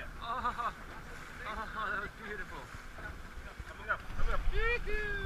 Yeah. Oh, oh, that was beautiful. Coming up, coming up.